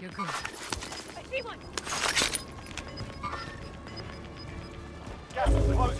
You're good. I see one! Gas is closing.